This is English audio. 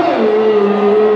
Ooh.